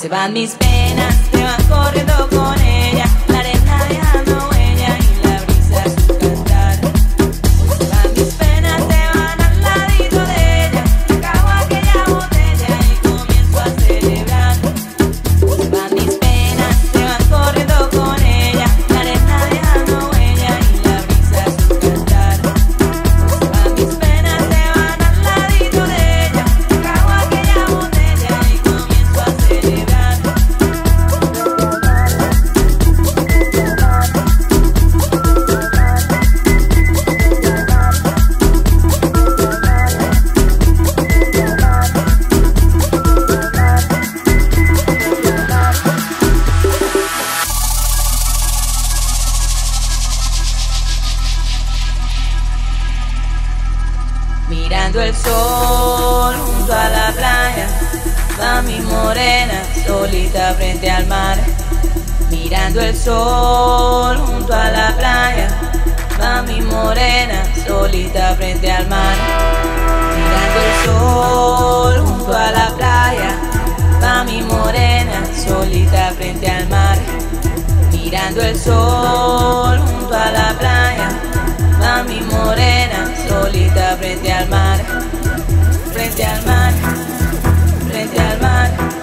se van mis mirando el sol junto a la playa. Va mi morena solita frente al mar, mirando el sol junto a la playa. Va mi morena solita frente al mar, mirando el sol junto a la playa. Va mi morena solita frente al mar, mirando el sol junto a la playa mi morena, solita frente al mar, frente al mar, frente al mar.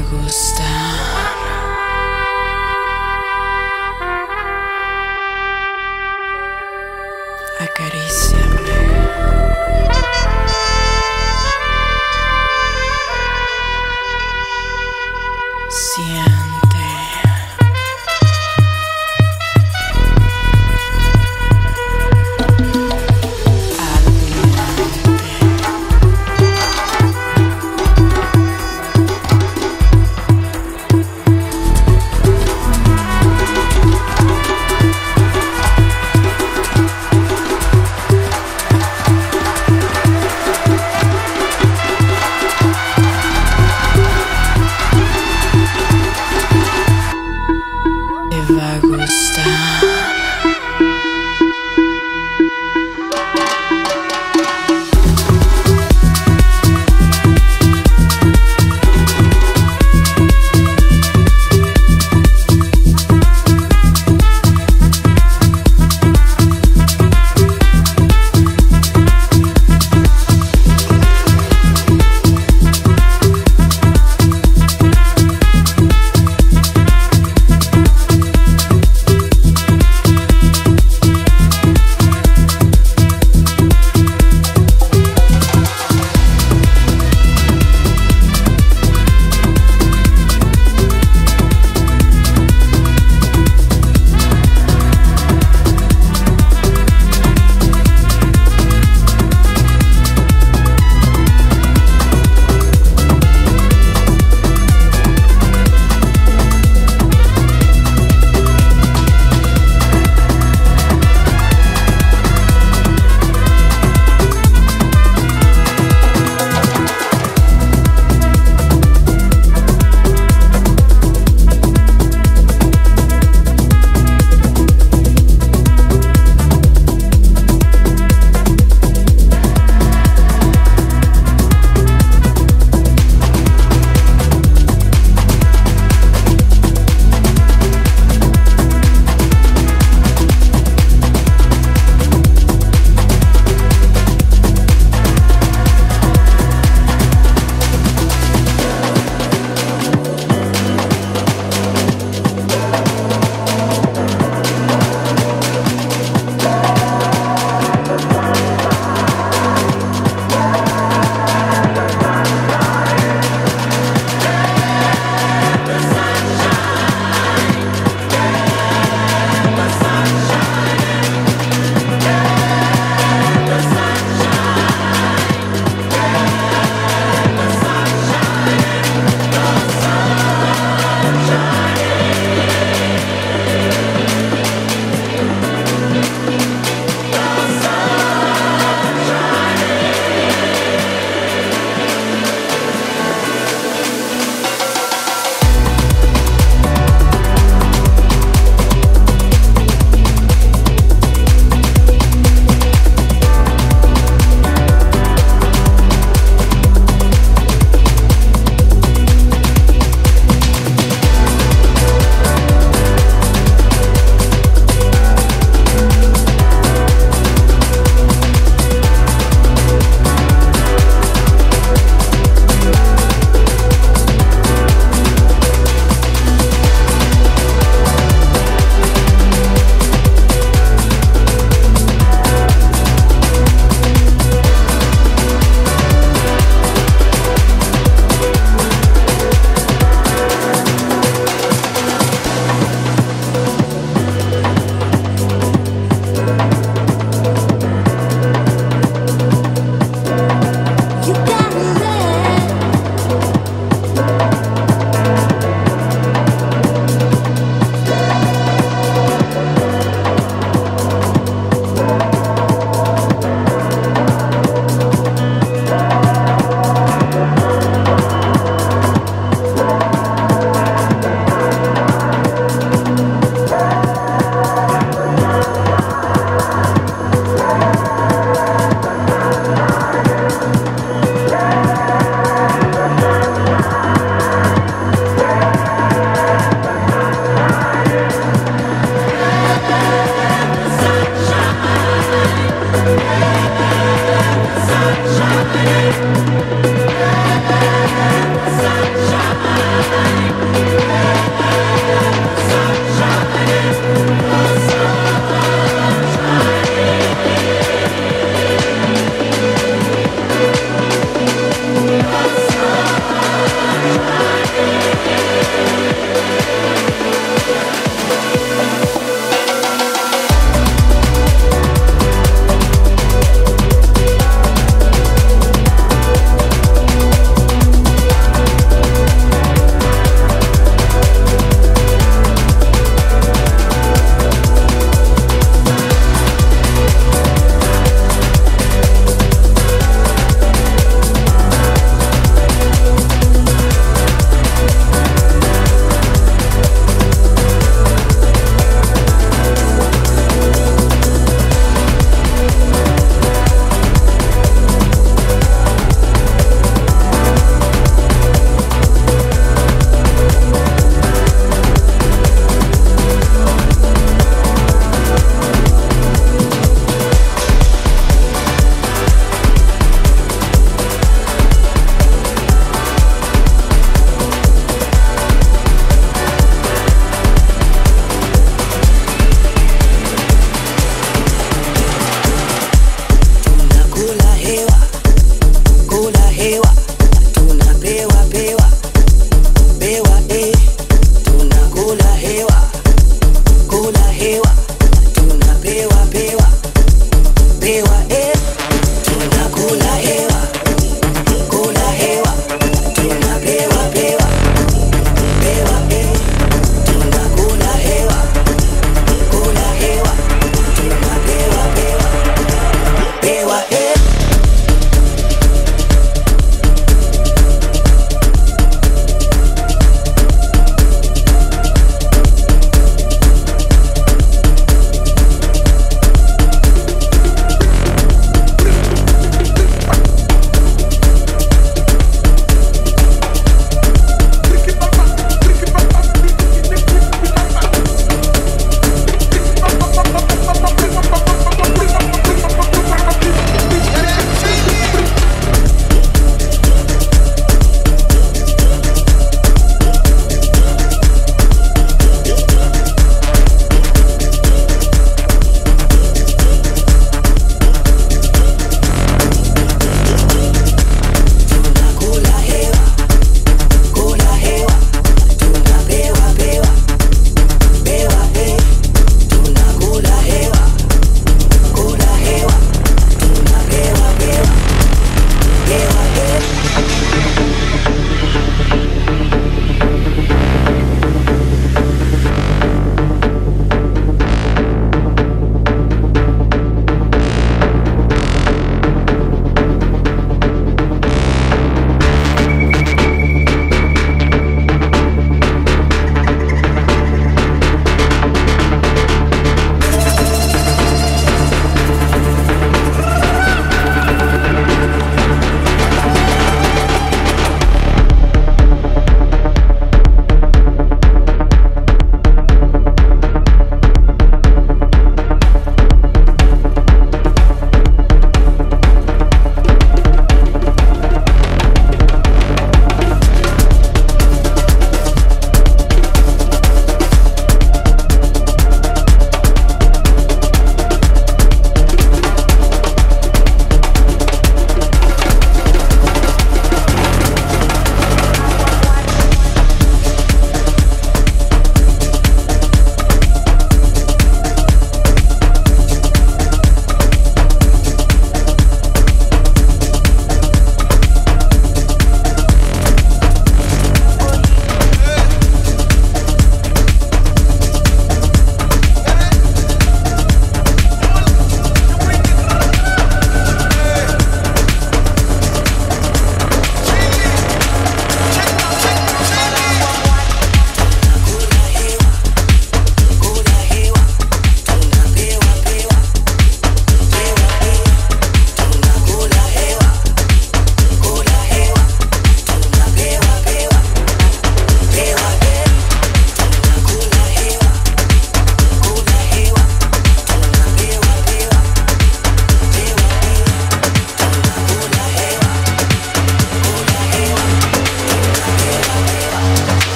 gusta.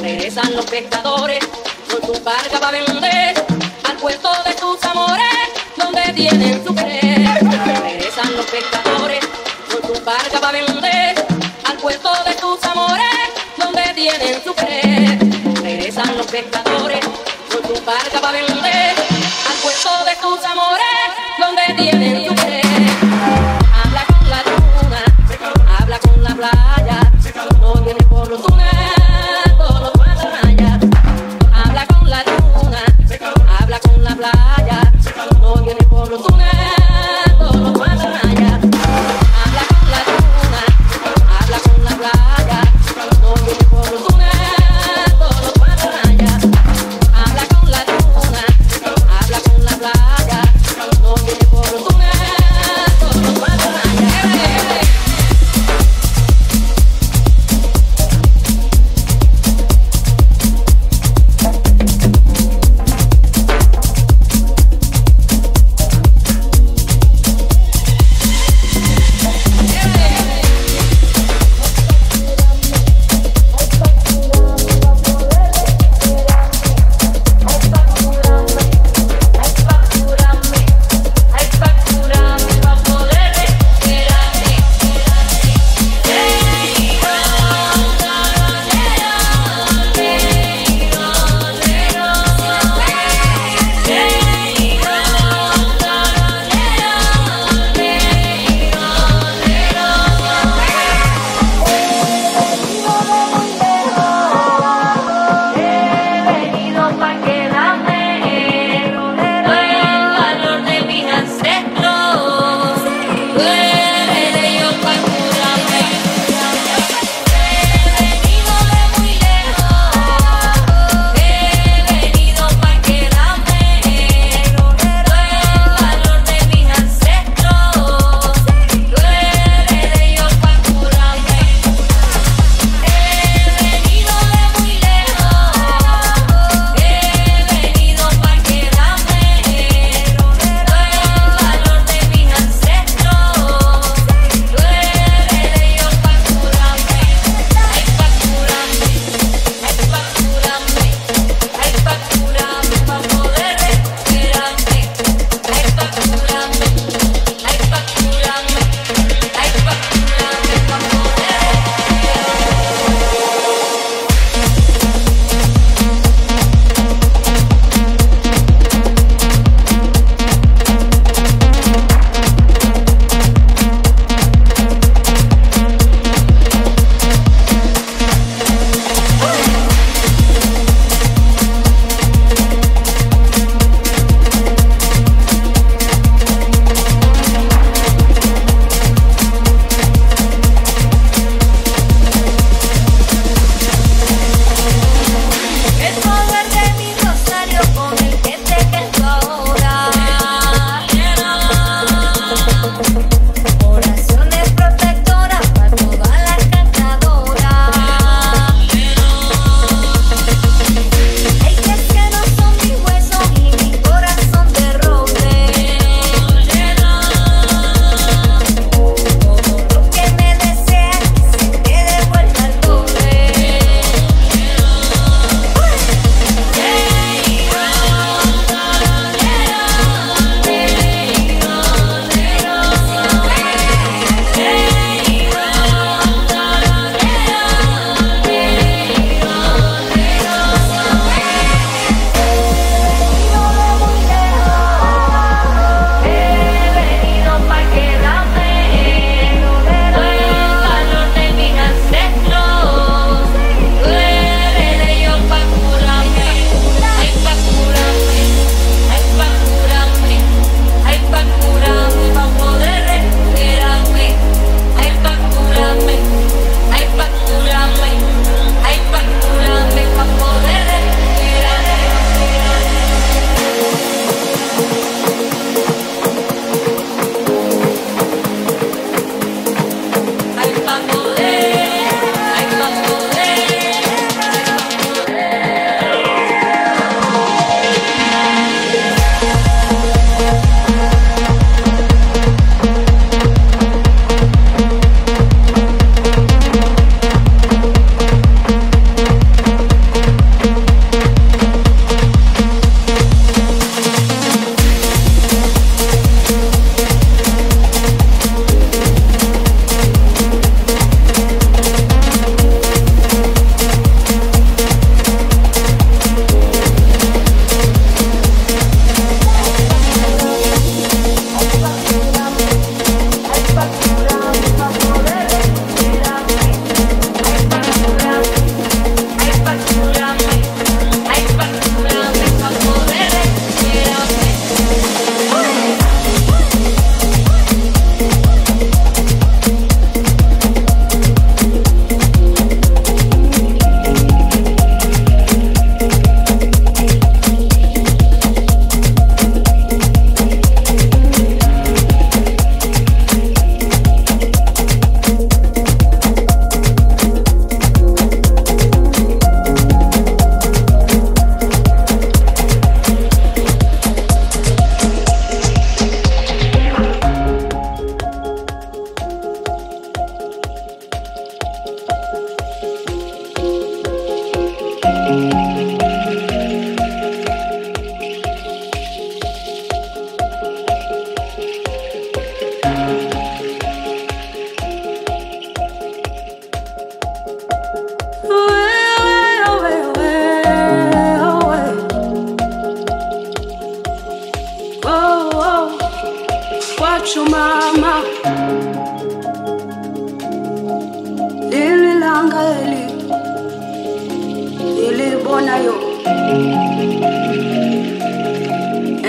Regresan los pescadores con su barca para vender.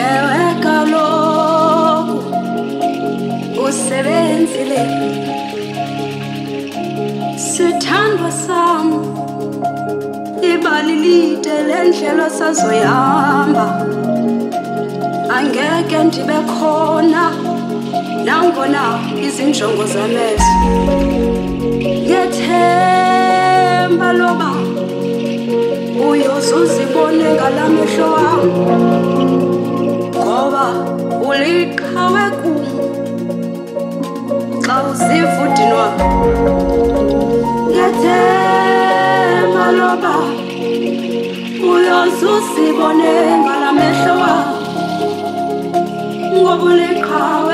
ewe kaloku usebenzile. Sithandwa sam ibali lide lendlela sazoyihamba. Angeke ndibe khona nangona izinjongo zameso ngethemba loba uyozuzibone ngalamehlo wam. Ngoba uliqhawe kum. Xa uziva udinwa ngethema loba uyozuzibone ngalamehlo wam. Ngoba uliqhawe